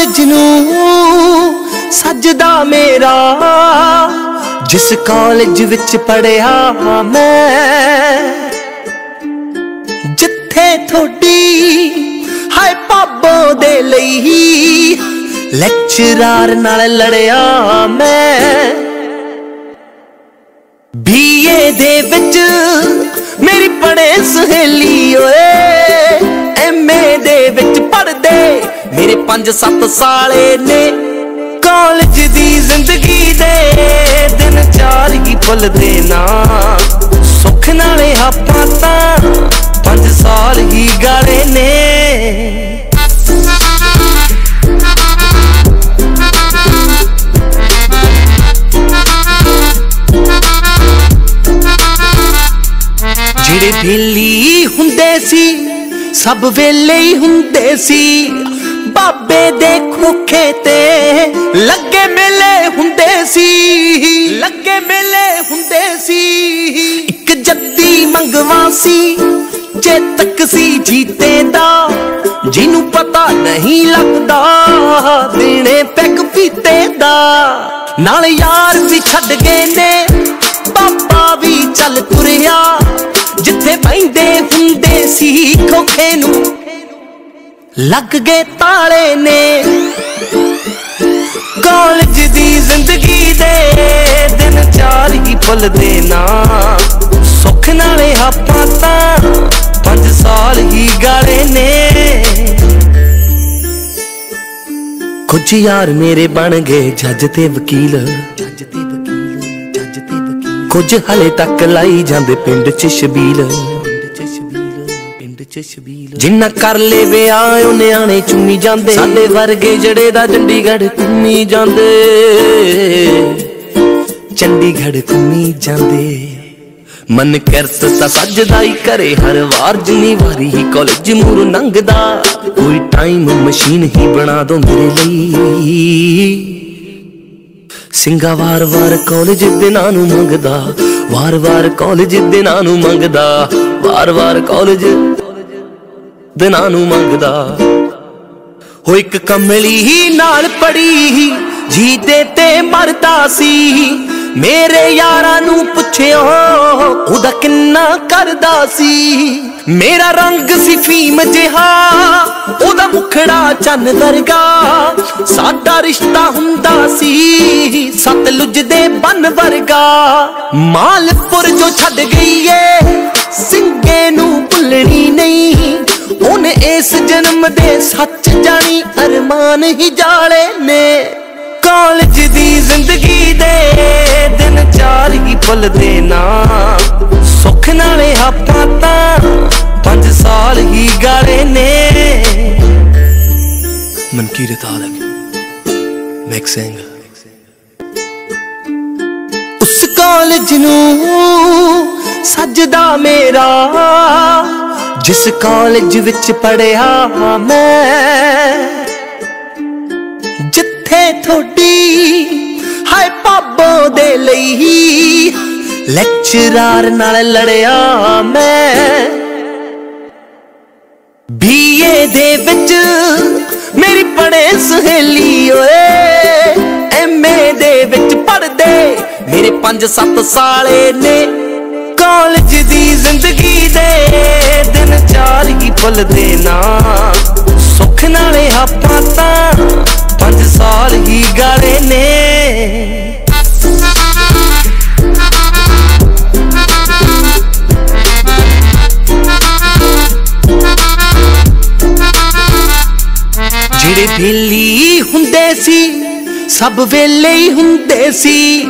College ਨੂੰ ਸੱਜਦਾ ਮੇਰਾ, ਜਿਸ ਕਾਲਜ ਵਿੱਚ ਪੜਿਆ ਮੈਂ। ਜਿੱਥੇ ਥੋੜੀ ਹਾਏ ਪਾਬੋ ਦੇ ਲਈ ਲੈਕਚਰਾਰ ਨਾਲ ਲੜਿਆ ਮੈਂ। ਬੀਏ ਦੇ ਵਿੱਚ ਪੰਜ ਸੱਤ ਸਾਲੇ ਨੇ ਕਾਲਜ ਦੀ ਜ਼ਿੰਦਗੀ ਦੇ ਦਿਨ ਚਾਰ ਹੀ ਭੁੱਲਦੇ ਨਾ। ਸੁੱਖ ਨਾਲੇ ਆਪਾਂ ਤਾਂ 5 ਸਾਲ ਹੀ ਗਾਲੇ ਨੇ। ਜਿਹੜੇ ਵੇਲੀ ਹੁੰਦੇ ਸੀ, ਸਭ ਵੇਲੇ ਹੀ ਹੁੰਦੇ ਸੀ। ਬਾਬੇ ਦੇ ਖੋਖੇ ਤੇ ਲੱਗੇ ਮੇਲੇ ਹੁੰਦੇ ਸੀ, ਲੱਗੇ ਮੇਲੇ ਹੁੰਦੇ ਸੀ। ਇੱਕ ਜੱਦੀ ਮੰਗਵਾ ਸੀ ਚੇਤਕ ਸੀ ਜੀਤੇ ਦਾ ਜਿਹਨੂੰ ਪਤਾ ਨਹੀਂ ਲੱਗਦਾ, ਦੇਣੇ ਪੈਗ ਪੀਤੇ ਦਾ ਨਾਲ ਯਾਰ ਵੀ ਛੱਡ ਗਏ ਨੇ, ਪਾਪਾ ਵੀ ਚੱਲ ਤੁਰਿਆ, ਜਿੱਥੇ ਬੈਂਦੇ ਹੁੰਦੇ ਸੀ ਖੋਖੇ ਨੂੰ। ਲੱਗ ਗਏ ਤਾਲੇ ਨੇ। ਕਾਲਜ ਦੀ ਜ਼ਿੰਦਗੀ ਦੇ ਦਿਨ ਚਾਰ ਹੀ ਭੁੱਲਦੇ ਨਾ। ਸੁੱਖ ਨਾਲੇ ਆਪਾਂ ਤਾਂ 5 ਸਾਲ ਹੀ ਗਾਲੇ ਨੇ। ਕੁਝ ਯਾਰ ਮੇਰੇ ਬਣ ਗਏ ਜੱਜ ਤੇ ਵਕੀਲ ਜੱਜ ਤੇ ਵਕੀਲ ਜੱਜ ਤੇ ਵਕੀਲ। ਕੁਝ ਹਲੇ ਤੱਕ ਲਾਈ ਜਾਂਦੇ ਪਿੰਡ 'ਚ ਸ਼ਬੀਲ। ਜਿੰਨਾ ਕਰ ਲੈ ਵਿਆਹ ਉਹ ਨਿਆਣੇ ਚੁੰਮੀ ਜਾਂਦੇ। ਸਾਡੇ ਵਰਗੇ ਜੜੇ ਦਾ ਚੰਡੀਗੜ੍ਹ ਘੁੰਮੀ ਜਾਂਦੇ। ਚੰਡੀਗੜ੍ਹ ਘੁੰਮੀ ਜਾਂਦੇ। ਮਨ ਕਰਤ ਤਾਂ ਸੱਜਦਾ ਹੀ ਕਰੇ ਹਰ ਵਾਰ ਜਿੰਨੀ ਵਾਰੀ ਹੀ ਕਾਲਜ ਮੂਰ ਨੰਗਦਾ। ਕੋਈ ਟਾਈਮ ਮਸ਼ੀਨ ਹੀ ਬਣਾ ਦੋ ਮੇਰੇ ਲਈ। ਸਿੰਘਾ ਵਾਰ ਵਾਰ ਕਾਲਜ ਦਿਨਾਂ ਨੂੰ ਮੰਗਦਾ। ਵਾਰ ਵਾਰ ਕਾਲਜ ਦਿਨਾਂ ਨੂੰ ਮੰਗਦਾ। ਵਾਰ ਵਾਰ ਕਾਲਜ ਦਿਨਾਂ ਨੂੰ ਮੰਗਦਾ। ਹੋ ਇੱਕ ਕਮਲੀ ਹੀ ਨਾਲ ਪੜੀ ਜੀਤੇ ਤੇ ਮਰਦਾ ਸੀ। ਮੇਰੇ ਯਾਰਾਂ ਨੂੰ ਪੁੱਛਿਓ, ਉਹਦਾ ਕਿੰਨਾ ਕਰਦਾ ਸੀ। ਮੇਰਾ ਰੰਗ ਸੀ ਫੀਮ ਜਿਹਾ, ਉਹਦਾ ਮੁਖੜਾ ਚੰਨ ਵਰਗਾ। ਸਾਡਾ ਰਿਸ਼ਤਾ ਹੁੰਦਾ ਸੀ ਸਤਲੁਜ ਦੇ ਬੰਨ ਵਰਗਾ। ਮਾਲਪੁਰ ਜੋ ਛੱਡ ਗਈ ਏ ਸਿੰਘੇ ਨੂੰ ਭੁੱਲਣੀ ਨਹੀਂ। ਉਹਨੇ ਇਸ ਜਨਮ ਦੇ ਸੱਚ ਜਾਣੀ ਅਰਮਾਨ ਹੀ ਜਾਲੇ ਨੇ। ਕਾਲਜ ਦੀ ਜ਼ਿੰਦਗੀ ਦੇ ਦਿਨ ਚਾਰ ਹੀ ਭੁੱਲਦੇ ਨਾ। ਸੁੱਖ ਨਾਲੇ ਆਪਾਂ ਤਾਂ 5 ਸਾਲ ਹੀ ਗਾਲੇ ਨੇ। ਮਨਕੀਰਤ ਆਲਮ ਮਿਕਸਿੰਗ ਉਸ ਕਾਲਜ ਨੂੰ ਸੱਜਦਾ ਮੇਰਾ। ਜਿਸ ਕਾਲਜ ਵਿੱਚ ਪੜਿਆ ਮੈਂ, ਜਿੱਥੇ ਥੋੜੀ ਹਾਏ ਪਾਬੋ ਦੇ ਲਈ ਲੈਕਚਰਾਰ ਨਾਲ ਲੜਿਆ ਮੈਂ। ਬੀਏ ਦੇ ਵਿੱਚ ਮੇਰੀ ਪੜੇ ਸਹੇਲੀ ਓਏ ਐਮਏ ਦੇ ਵਿੱਚ ਪੜਦੇ ਮੇਰੇ 5-7 ਸਾਲੇ ਨੇ। ਕਾਲਜ ਦੀ ਜ਼ਿੰਦਗੀ ਦੇ ਦਿਨ ਚਾਰ ਹੀ ਭੁੱਲਦੇ ਨਾ। ਸੁੱਖ ਨਾਲੇ ਆਪਾਂ ਤਾਂ 5 ਸਾਲ ਹੀ ਗਾਲੇ ਨੇ। ਜਿਹੜੇ ਵੇਲੀ ਹੁੰਦੇ ਸੀ, ਸਭ ਵੇਲੇ ਹੀ ਹੁੰਦੇ ਸੀ।